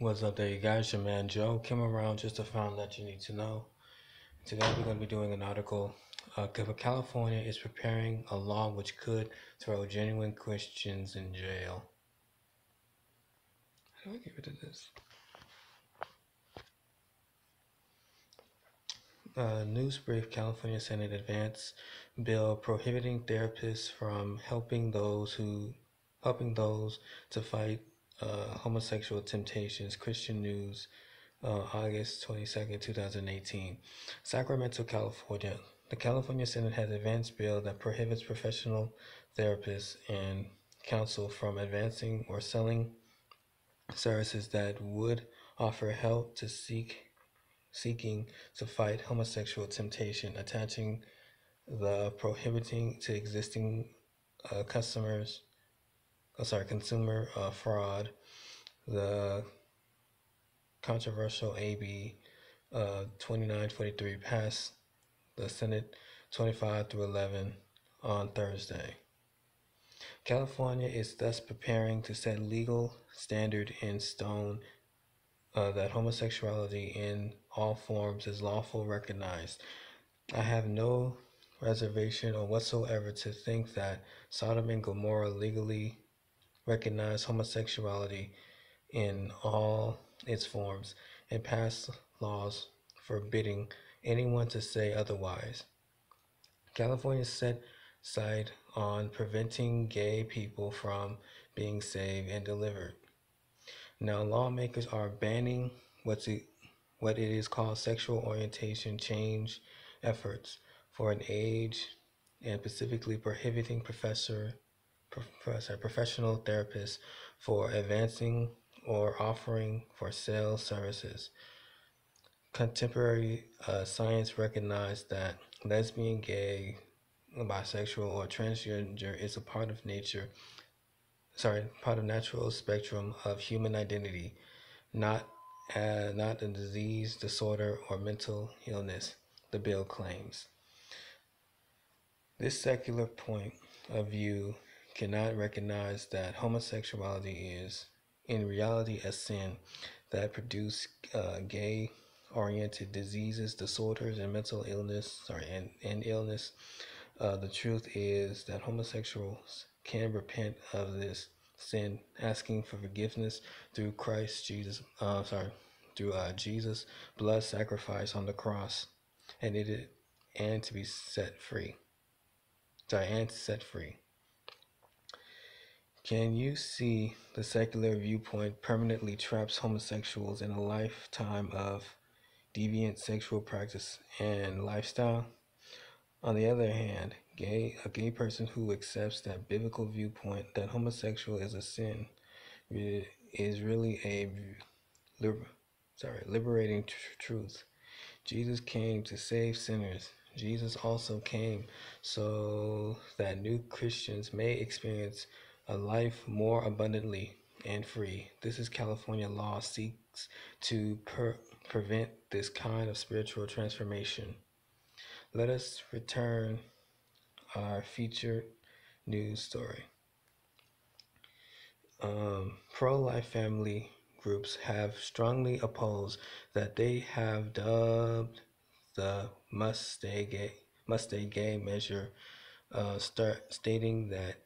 What's up there, you guys? Your man Joe came around just to find that you need to know. Today we're going to be doing an article. Uh, California is preparing a law which could throw genuine Christians in jail. How do I get rid of this? Uh, news brief California Senate advance bill prohibiting therapists from helping those who helping those to fight uh, homosexual temptations. Christian News, uh, August 22nd, 2018. Sacramento, California. The California Senate has advanced bill that prohibits professional therapists and counsel from advancing or selling services that would offer help to seek seeking to fight homosexual temptation, attaching the prohibiting to existing uh, customers oh, sorry, consumer uh, fraud, the controversial AB uh, 2943 passed the Senate 25 through 11 on Thursday. California is thus preparing to set legal standard in stone uh, that homosexuality in all forms is lawful recognized. I have no reservation or whatsoever to think that Sodom and Gomorrah legally recognize homosexuality in all its forms and pass laws forbidding anyone to say otherwise. California set side on preventing gay people from being saved and delivered. Now, lawmakers are banning what's it, what it is called sexual orientation change efforts for an age and specifically prohibiting professor professor, professional therapists for advancing or offering for sale services. Contemporary uh, science recognized that lesbian, gay, bisexual, or transgender is a part of nature, sorry, part of natural spectrum of human identity, not uh, not a disease, disorder, or mental illness, the bill claims. This secular point of view cannot recognize that homosexuality is, in reality, a sin that produces uh, gay oriented diseases, disorders, and mental illness, sorry, and, and illness. Uh, the truth is that homosexuals can repent of this sin, asking for forgiveness through Christ Jesus, uh, sorry, through uh, Jesus' blood sacrifice on the cross, and it and to be set free. And set free. Can you see the secular viewpoint permanently traps homosexuals in a lifetime of deviant sexual practice and lifestyle? On the other hand, gay a gay person who accepts that biblical viewpoint that homosexual is a sin is really a liber, sorry liberating tr- truth. Jesus came to save sinners. Jesus also came so that new Christians may experience a life more abundantly and free. This is California law seeks to per- prevent this kind of spiritual transformation. Let us return our featured news story. Um, pro-life family groups have strongly opposed that they have dubbed the must stay gay must stay gay measure, uh, start stating that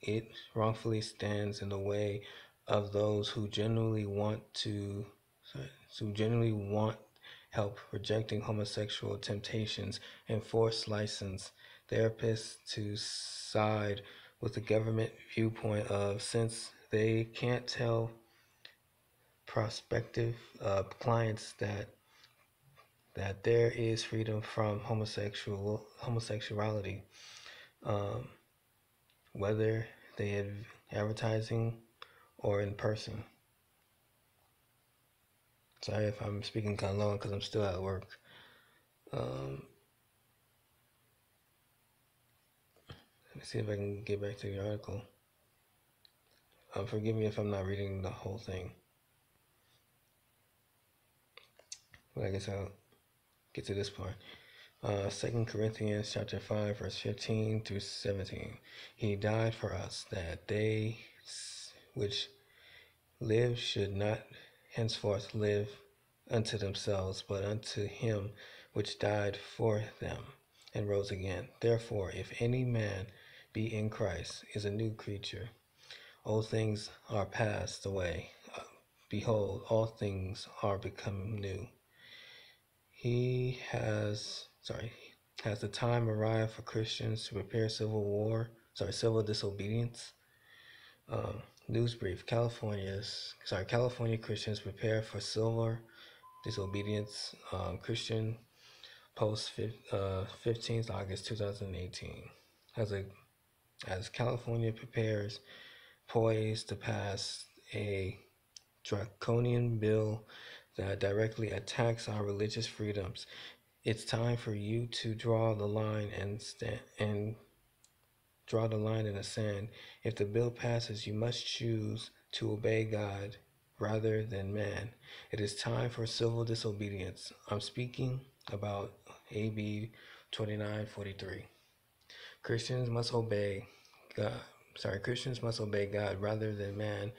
it wrongfully stands in the way of those who genuinely want to who genuinely want help rejecting homosexual temptations and license therapists to side with the government viewpoint of since they can't tell prospective uh, clients that that there is freedom from homosexual homosexuality um, whether they have advertising or in person. Sorry if I'm speaking kind of low because I'm still at work. Um, let me see if I can get back to the article. Uh, forgive me if I'm not reading the whole thing. But I guess I'll get to this part uh, 2 Corinthians chapter 5 verse 15 through 17. He died for us that they which live should not henceforth live unto themselves, but unto him which died for them and rose again. Therefore, if any man be in Christ, is a new creature. Old things are passed away. Uh, behold, all things are become new. He has, sorry, has the time arrived for Christians to prepare civil war, sorry, civil disobedience? Um, news brief: California's, sorry, California Christians prepare for civil disobedience. Um, Christian Post uh, 15th August 2018. As a as California prepares, poised to pass a draconian bill that directly attacks our religious freedoms, it's time for you to draw the line and stand and draw the line in the sand. If the bill passes, you must choose to obey God rather than man. It is time for civil disobedience. I'm speaking about AB 2943. Christians must obey God. Sorry, Christians must obey God rather than man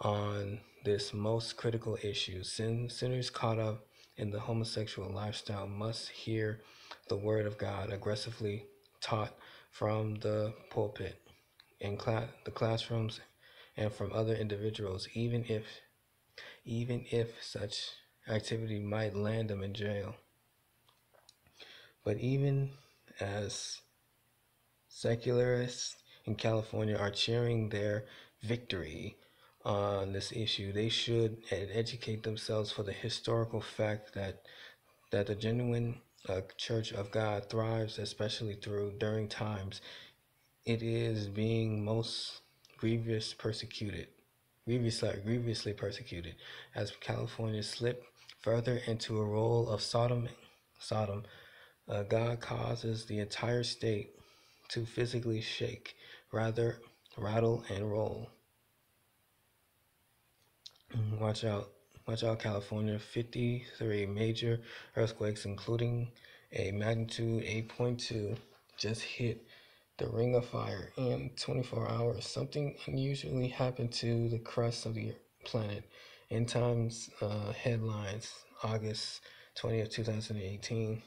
on this most critical issue. Sin, sinners caught up in the homosexual lifestyle must hear the word of God aggressively taught from the pulpit, in class, the classrooms, and from other individuals, even if even if such activity might land them in jail. But even as secularists in California are cheering their victory on this issue, they should educate themselves for the historical fact that that the genuine uh, Church of God thrives, especially through during times it is being most grievous persecuted, grievously, grievously persecuted, as California slipped further into a role of Sodom, Sodom uh, God causes the entire state to physically shake, rather rattle and roll. Watch out. Watch out, California. 53 major earthquakes, including a magnitude 8.2, just hit the ring of fire in 24 hours. Something unusually happened to the crust of the planet. End Times uh, headlines, August 20th, 2018.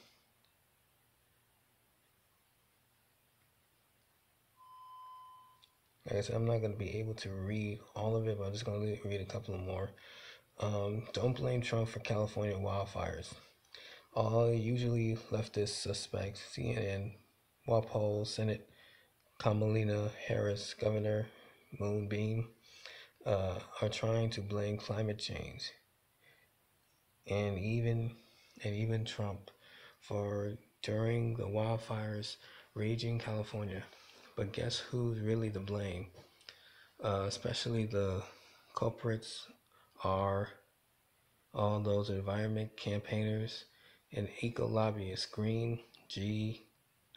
Like I said, I'm not going to be able to read all of it, but I'm just going to read a couple more. Um, don't blame Trump for California wildfires. All usually leftist suspects, CNN, Walpole, Senate, Kamala Harris, Governor Moonbeam, uh, are trying to blame climate change, and even and even Trump for during the wildfires raging California. But guess who's really to blame? Uh, especially the culprits are all those environment campaigners and eco lobbyists, green, G,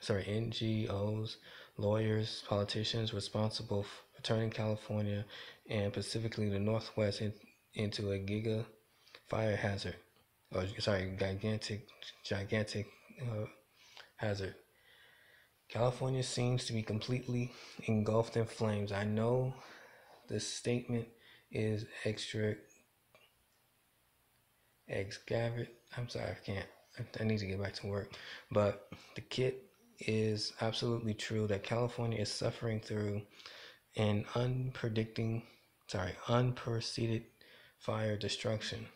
sorry, NGOs, lawyers, politicians responsible for turning California and specifically the Northwest in, into a giga fire hazard, or sorry, gigantic, gigantic uh, hazard. California seems to be completely engulfed in flames. I know the statement is extra excavate. I'm sorry, I can't. I need to get back to work. But the kit is absolutely true that California is suffering through an unpredicting, sorry, unpreceded fire destruction.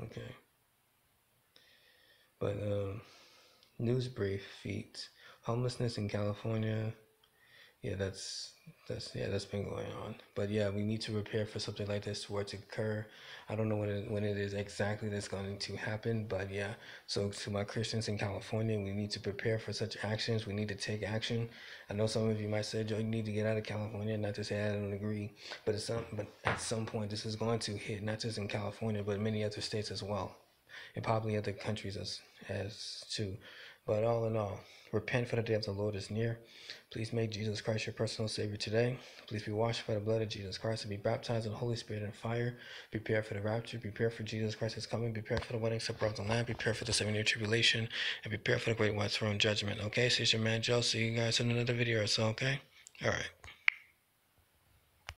Okay. But um, news brief feeds homelessness in California. Yeah, that's that's yeah that's been going on. But yeah, we need to prepare for something like this to to occur. I don't know when it, when it is exactly that's going to happen, but yeah. So to my Christians in California, we need to prepare for such actions. We need to take action. I know some of you might say, Joe, you need to get out of California. Not to say I don't agree, but at some but at some point, this is going to hit not just in California, but many other states as well and probably other countries as as too. But all in all, repent for the day of the Lord is near. Please make Jesus Christ your personal Savior today. Please be washed by the blood of Jesus Christ and be baptized in the Holy Spirit and fire. Prepare for the rapture. Prepare for Jesus Christ's coming. Prepare for the wedding supper of the Lamb. Prepare for the seven year tribulation. And prepare for the great white throne judgment. Okay, so it's your man Joe. See you guys in another video or so, okay? All right.